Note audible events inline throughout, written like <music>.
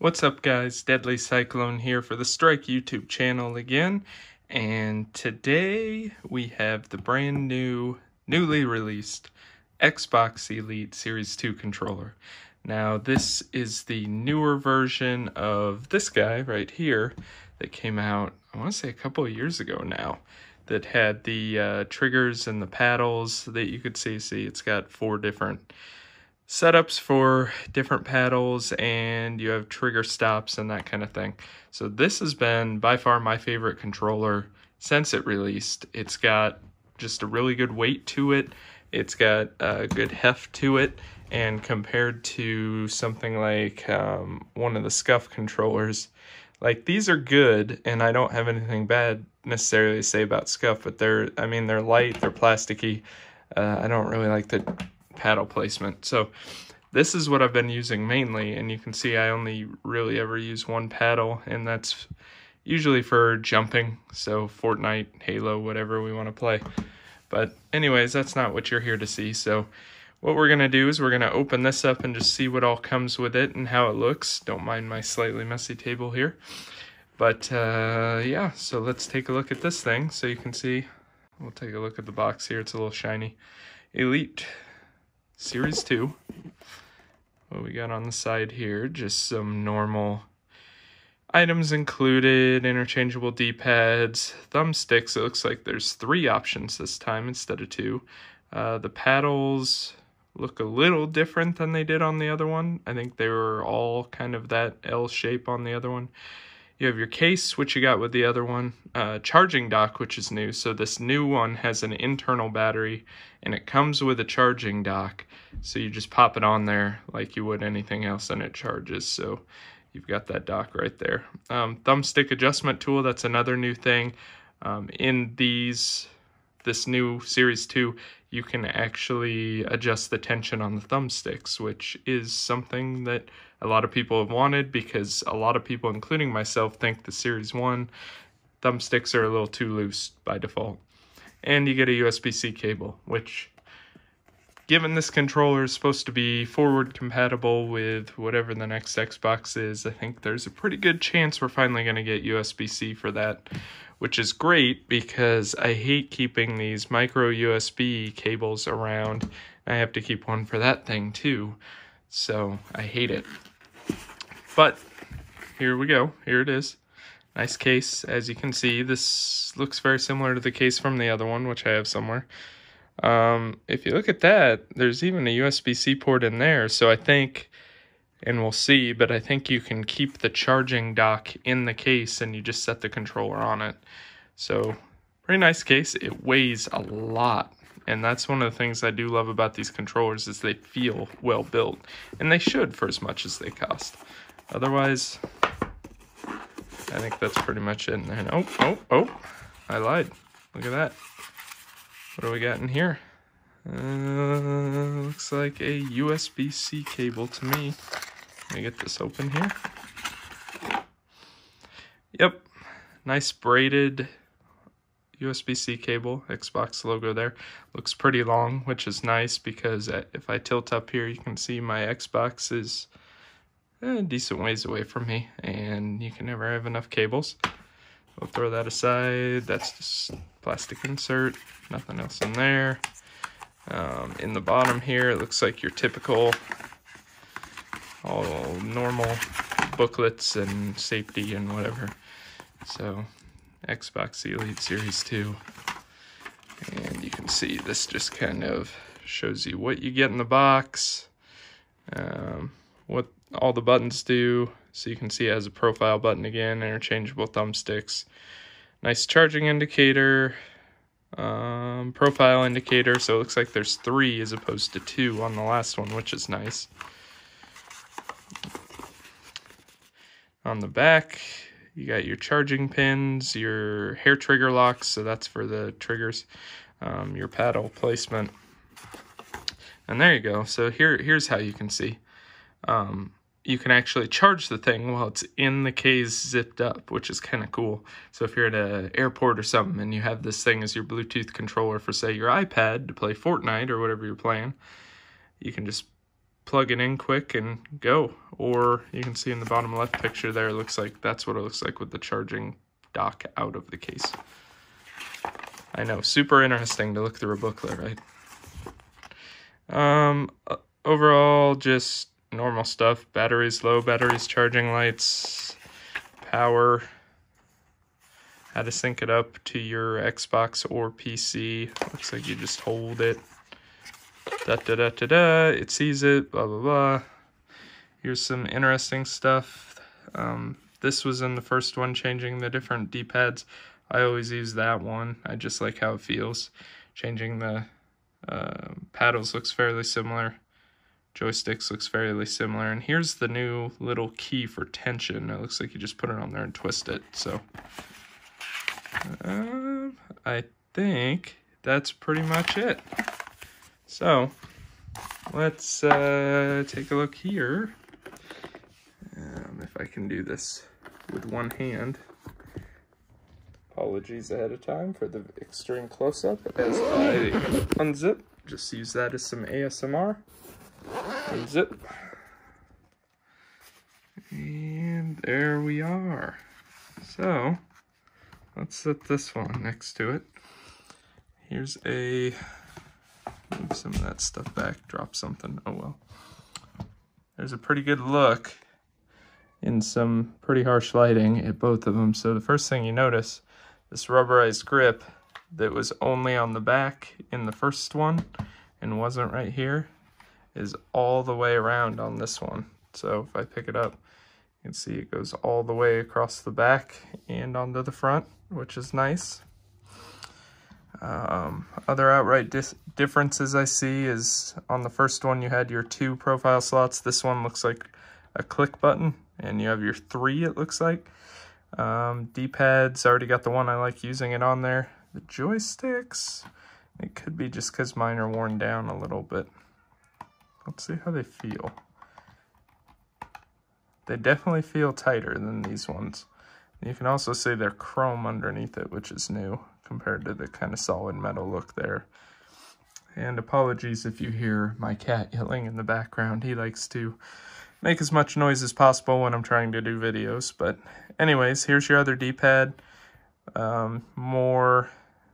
What's up guys, Deadly Cyclone here for the Strike YouTube channel again, and today we have the brand new, newly released Xbox Elite Series 2 controller. Now this is the newer version of this guy right here that came out, I want to say a couple of years ago now, that had the uh, triggers and the paddles that you could see. See, it's got four different setups for different paddles and you have trigger stops and that kind of thing. So this has been by far my favorite controller since it released. It's got just a really good weight to it. It's got a good heft to it and compared to something like um, one of the SCUF controllers, like these are good and I don't have anything bad necessarily to say about SCUF, but they're, I mean, they're light, they're plasticky. Uh, I don't really like the paddle placement. So this is what I've been using mainly, and you can see I only really ever use one paddle, and that's usually for jumping, so Fortnite, Halo, whatever we want to play. But anyways, that's not what you're here to see, so what we're going to do is we're going to open this up and just see what all comes with it and how it looks. Don't mind my slightly messy table here. But uh, yeah, so let's take a look at this thing so you can see. We'll take a look at the box here. It's a little shiny. Elite Series 2. What we got on the side here, just some normal items included, interchangeable D-pads, thumbsticks. It looks like there's three options this time instead of two. Uh, the paddles look a little different than they did on the other one. I think they were all kind of that L shape on the other one. You have your case, which you got with the other one, uh, charging dock, which is new. So this new one has an internal battery, and it comes with a charging dock. So you just pop it on there like you would anything else, and it charges. So you've got that dock right there. Um, thumbstick adjustment tool, that's another new thing. Um, in these, this new Series 2, you can actually adjust the tension on the thumbsticks, which is something that a lot of people have wanted because a lot of people, including myself, think the Series 1 thumbsticks are a little too loose by default. And you get a USB-C cable, which given this controller is supposed to be forward compatible with whatever the next Xbox is, I think there's a pretty good chance we're finally going to get USB-C for that, which is great because I hate keeping these micro USB cables around. I have to keep one for that thing too, so I hate it. But here we go. Here it is. Nice case. As you can see, this looks very similar to the case from the other one, which I have somewhere. Um, if you look at that, there's even a USB-C port in there. So I think, and we'll see, but I think you can keep the charging dock in the case and you just set the controller on it. So pretty nice case. It weighs a lot. And that's one of the things I do love about these controllers is they feel well built. And they should for as much as they cost. Otherwise, I think that's pretty much it. And oh, oh, oh, I lied. Look at that. What do we got in here? Uh, looks like a USB-C cable to me. Let me get this open here. Yep, nice braided USB-C cable, Xbox logo there. Looks pretty long, which is nice because if I tilt up here, you can see my Xbox is a decent ways away from me, and you can never have enough cables. We'll throw that aside. That's just plastic insert, nothing else in there. Um, in the bottom here, it looks like your typical, all normal booklets and safety and whatever. So, Xbox Elite Series 2. And you can see this just kind of shows you what you get in the box, um, what all the buttons do. So you can see it has a profile button again, interchangeable thumbsticks. Nice charging indicator, um, profile indicator. So it looks like there's three as opposed to two on the last one, which is nice. On the back, you got your charging pins, your hair trigger locks, so that's for the triggers, um, your paddle placement. And there you go. So here, here's how you can see. Um, you can actually charge the thing while it's in the case zipped up, which is kind of cool. So if you're at an airport or something and you have this thing as your Bluetooth controller for say your iPad to play Fortnite or whatever you're playing, you can just plug it in quick and go. Or you can see in the bottom left picture there, it looks like that's what it looks like with the charging dock out of the case. I know, super interesting to look through a booklet, right? Um, overall, just normal stuff. Batteries low, batteries charging lights, power, how to sync it up to your Xbox or PC. Looks like you just hold it. Da da da da da. It sees it. Blah blah blah. Here's some interesting stuff. Um, this was in the first one, changing the different D-pads. I always use that one. I just like how it feels. Changing the uh, paddles looks fairly similar. Joysticks looks fairly similar. And here's the new little key for tension. It looks like you just put it on there and twist it. So uh, I think that's pretty much it. So let's uh, take a look here. Um, if I can do this with one hand. Apologies ahead of time for the extreme close-up as I unzip. Just use that as some ASMR. Unzip. And there we are. So, let's set this one next to it. Here's a, move some of that stuff back, drop something, oh well. There's a pretty good look in some pretty harsh lighting at both of them. So the first thing you notice, this rubberized grip that was only on the back in the first one and wasn't right here is all the way around on this one. So if I pick it up, you can see it goes all the way across the back and onto the front, which is nice. Um, other outright differences I see is on the first one you had your two profile slots. This one looks like a click button and you have your three it looks like. Um, D-pads, already got the one I like using it on there. The joysticks, it could be just because mine are worn down a little bit. Let's see how they feel. They definitely feel tighter than these ones. You can also see they're chrome underneath it, which is new compared to the kind of solid metal look there. And apologies if you hear my cat <laughs> yelling in the background. He likes to make as much noise as possible when I'm trying to do videos. But anyways, here's your other D-pad. Um, more,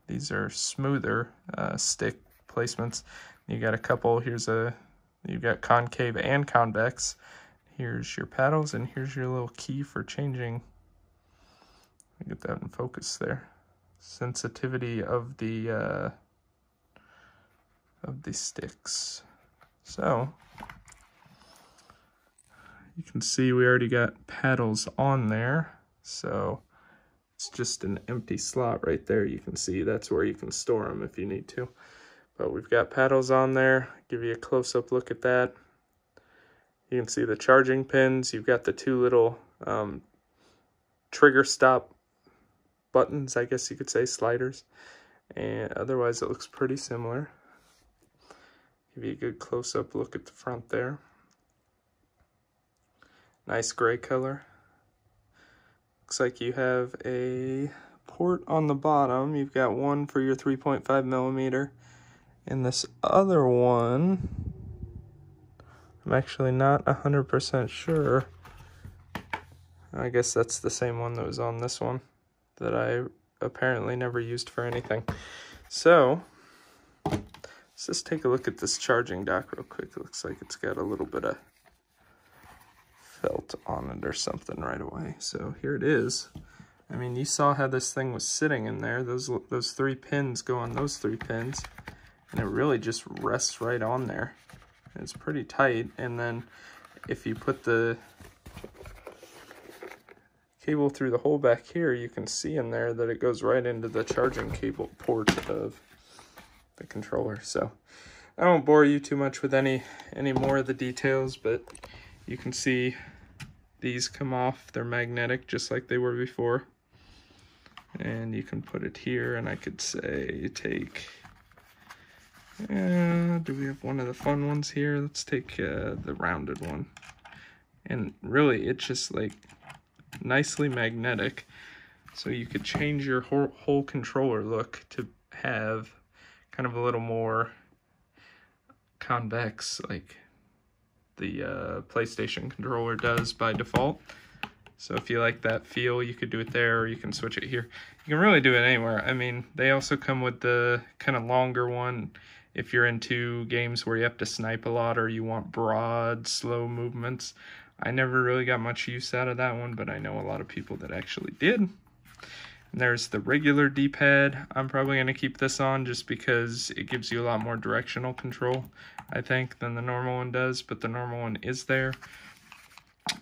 these are smoother uh, stick placements. You got a couple, here's a, you've got concave and convex. Here's your paddles and here's your little key for changing. Get that in focus there. Sensitivity of the uh, of the sticks. So you can see we already got paddles on there. So it's just an empty slot right there. You can see that's where you can store them if you need to. But we've got paddles on there. Give you a close-up look at that. You can see the charging pins. You've got the two little um, trigger stop buttons, I guess you could say, sliders. And otherwise it looks pretty similar. Give you a good close-up look at the front there. Nice gray color. Looks like you have a port on the bottom. You've got one for your 3.5 millimeter. And this other one, I'm actually not 100% sure. I guess that's the same one that was on this one that I apparently never used for anything. So, let's just take a look at this charging dock real quick. It looks like it's got a little bit of felt on it or something right away. So here it is. I mean, you saw how this thing was sitting in there. Those, those three pins go on those three pins. And it really just rests right on there. It's pretty tight. And then if you put the cable through the hole back here, you can see in there that it goes right into the charging cable port of the controller. So I won't bore you too much with any, any more of the details, but you can see these come off. They're magnetic just like they were before. And you can put it here and I could say take, uh, do we have one of the fun ones here? Let's take uh, the rounded one. And really it's just like nicely magnetic. So you could change your whole, whole controller look to have kind of a little more convex, like the uh, PlayStation controller does by default. So if you like that feel, you could do it there or you can switch it here. You can really do it anywhere. I mean, they also come with the kind of longer one if you're into games where you have to snipe a lot or you want broad, slow movements. I never really got much use out of that one, but I know a lot of people that actually did. And there's the regular D-pad. I'm probably going to keep this on just because it gives you a lot more directional control, I think, than the normal one does, but the normal one is there.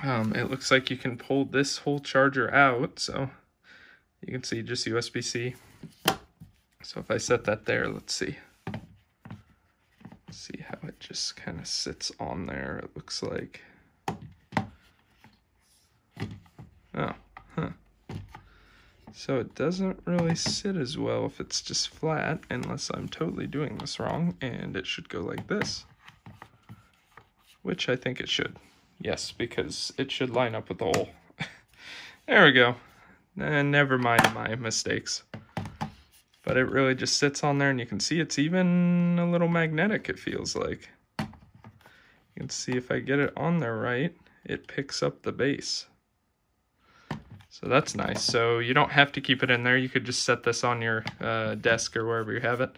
Um, it looks like you can pull this whole charger out, so you can see just USB-C. So if I set that there, let's see. Let's see how it just kind of sits on there, it looks like. Oh, huh. So it doesn't really sit as well if it's just flat, unless I'm totally doing this wrong, and it should go like this. Which I think it should. Yes, because it should line up with the hole. <laughs> there we go. And never mind my mistakes. But it really just sits on there and you can see it's even a little magnetic, it feels like. You can see if I get it on there right, it picks up the base. So that's nice. So you don't have to keep it in there. You could just set this on your uh, desk or wherever you have it.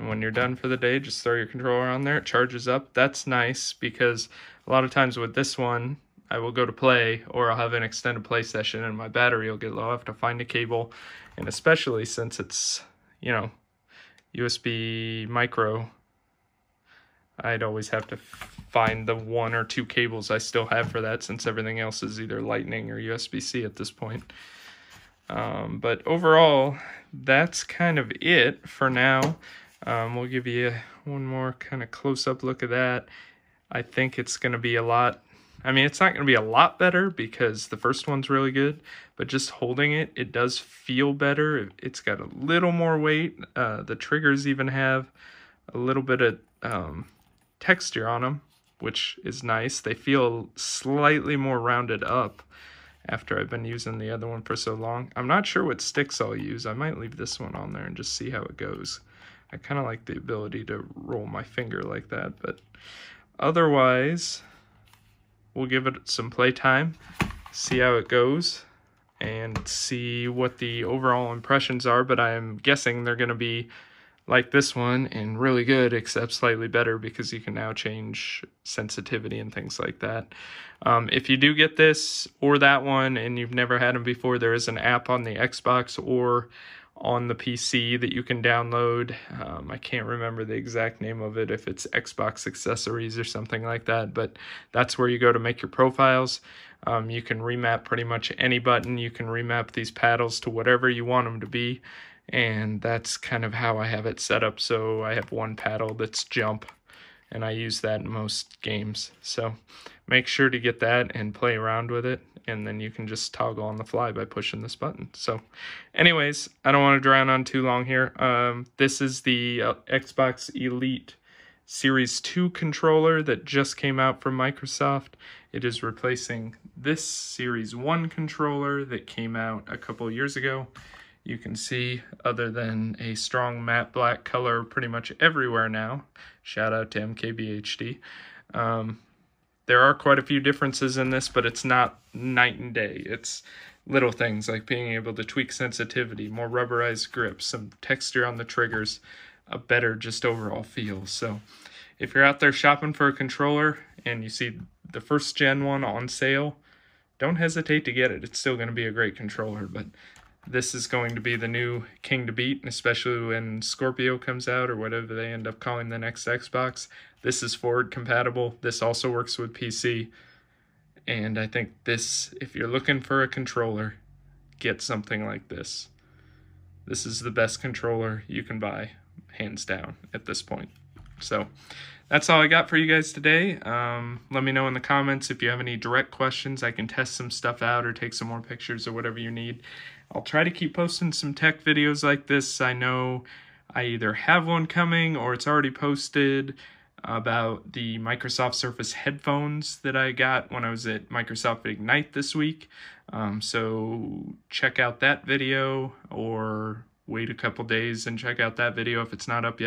And when you're done for the day, just throw your controller on there. It charges up. That's nice because a lot of times with this one, I will go to play or I'll have an extended play session and my battery will get low. I have to find a cable. And especially since it's, you know, USB micro, I'd always have to find the one or two cables I still have for that since everything else is either lightning or USB-C at this point. Um, but overall, that's kind of it for now. Um, we'll give you one more kind of close-up look at that. I think it's going to be a lot, I mean, it's not going to be a lot better because the first one's really good, but just holding it, it does feel better. It's got a little more weight. Uh, the triggers even have a little bit of um, texture on them, which is nice. They feel slightly more rounded up after I've been using the other one for so long. I'm not sure what sticks I'll use. I might leave this one on there and just see how it goes. I kind of like the ability to roll my finger like that, but otherwise, we'll give it some playtime, see how it goes, and see what the overall impressions are, but I'm guessing they're going to be like this one and really good except slightly better because you can now change sensitivity and things like that. Um, if you do get this or that one and you've never had them before there is an app on the xbox or on the pc that you can download. Um, i can't remember the exact name of it if it's xbox accessories or something like that but that's where you go to make your profiles. Um, you can remap pretty much any button. You can remap these paddles to whatever you want them to be and that's kind of how I have it set up. So I have one paddle that's jump, and I use that in most games. So make sure to get that and play around with it, and then you can just toggle on the fly by pushing this button. So anyways, I don't want to drown on too long here. Um, this is the uh, Xbox Elite Series 2 controller that just came out from Microsoft. It is replacing this Series 1 controller that came out a couple years ago you can see other than a strong matte black color pretty much everywhere now. Shout out to MKBHD. Um, there are quite a few differences in this, but it's not night and day. It's little things like being able to tweak sensitivity, more rubberized grip, some texture on the triggers, a better just overall feel. So if you're out there shopping for a controller and you see the first gen one on sale, don't hesitate to get it. It's still going to be a great controller, but this is going to be the new king to beat, especially when Scorpio comes out or whatever they end up calling the next Xbox. This is forward compatible. This also works with PC. And I think this, if you're looking for a controller, get something like this. This is the best controller you can buy, hands down, at this point. So that's all I got for you guys today. Um, let me know in the comments if you have any direct questions. I can test some stuff out or take some more pictures or whatever you need. I'll try to keep posting some tech videos like this. I know I either have one coming or it's already posted about the Microsoft Surface headphones that I got when I was at Microsoft Ignite this week. Um, so check out that video or wait a couple days and check out that video if it's not up yet.